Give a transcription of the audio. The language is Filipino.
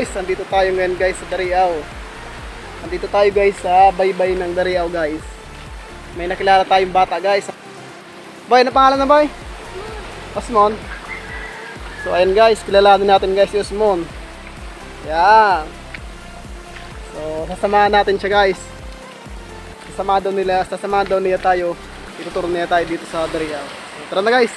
guys, andito tayo ngayon guys sa Dariao. Andito tayo guys sa baybay ng Dariao guys. May nakilala tayong bata guys. Boy, ano pangalan na boy? Osmon. So ayan guys, kilalanin natin guys si Osmon. Yan. So sasamahan natin siya guys. Sasamahan daw nila, sasamahan daw niya tayo. Ituturo niya tayo dito sa Dariao. So, tara na guys.